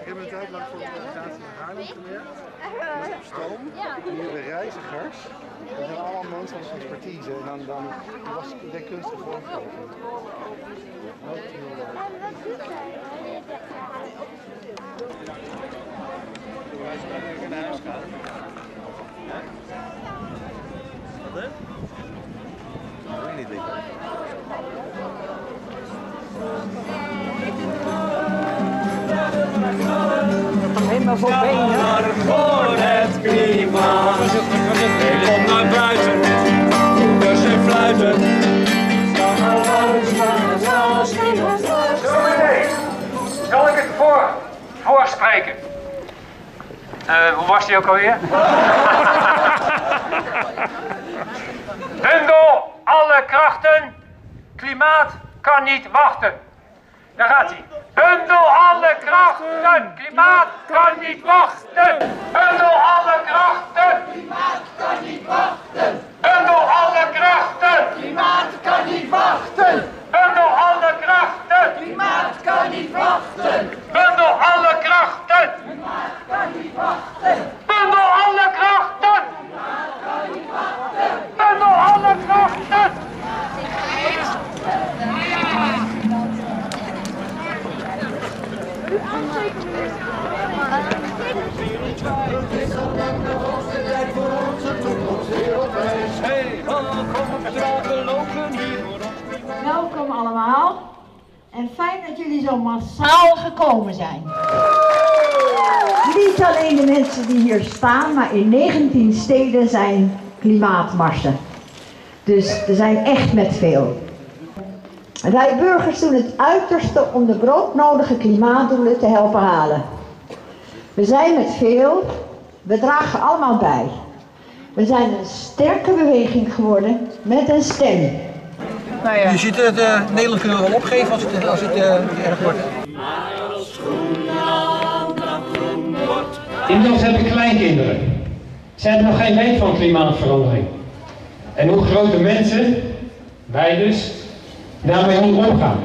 Ik heb een tijd lang voor de organisatie in Haarlem gewerkt. Met op stoom. Nu de reizigers. Dat zijn allemaal mensen van expertise. En dan, dan was ik de kunstige vormgeving. Ook heel leuk. Wat doet zij? naar huis gaan. Wat hè? Dat weet ik niet. Helemaal voor benen. voor het klimaat. Kom naar buiten, dus en fluiten. Zal ik het voor, voorspreken? Eh, hoe was die ook alweer? Bundel alle krachten, klimaat kan niet wachten. Daar gaat hij. Krachten, klimaat kan niet wachten. Bundel alle krachten, klimaat kan niet wachten. Bundel alle krachten, klimaat kan niet wachten. Bundel alle krachten, klimaat kan niet wachten. Bundel alle krachten, klimaat kan niet wachten. Bundel alle krachten, klimaat kan niet wachten. Bundel alle krachten. Welkom allemaal. En fijn dat jullie zo massaal gekomen zijn. Niet alleen de mensen die hier staan, maar in 19 steden zijn klimaatmarsen. Dus er zijn echt met veel. Wij burgers doen het uiterste om de broodnodige klimaatdoelen te helpen halen. We zijn met veel, we dragen allemaal bij. We zijn een sterke beweging geworden met een stem. Je ziet het, uh, Nederland kunnen we wel opgeven als het, als het uh, erg wordt. Inmiddels heb ik kleinkinderen. Ze hebben nog geen weet van klimaatverandering. En hoe grote mensen, wij dus, daarmee moeten omgaan.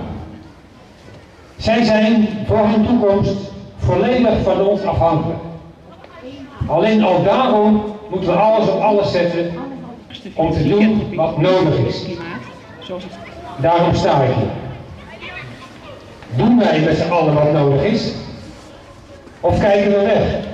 Zij zijn voor hun toekomst volledig van ons afhankelijk. Alleen al daarom moeten we alles op alles zetten om te doen wat nodig is. Daarom sta ik hier. Doen wij met z'n allen wat nodig is? Of kijken we weg?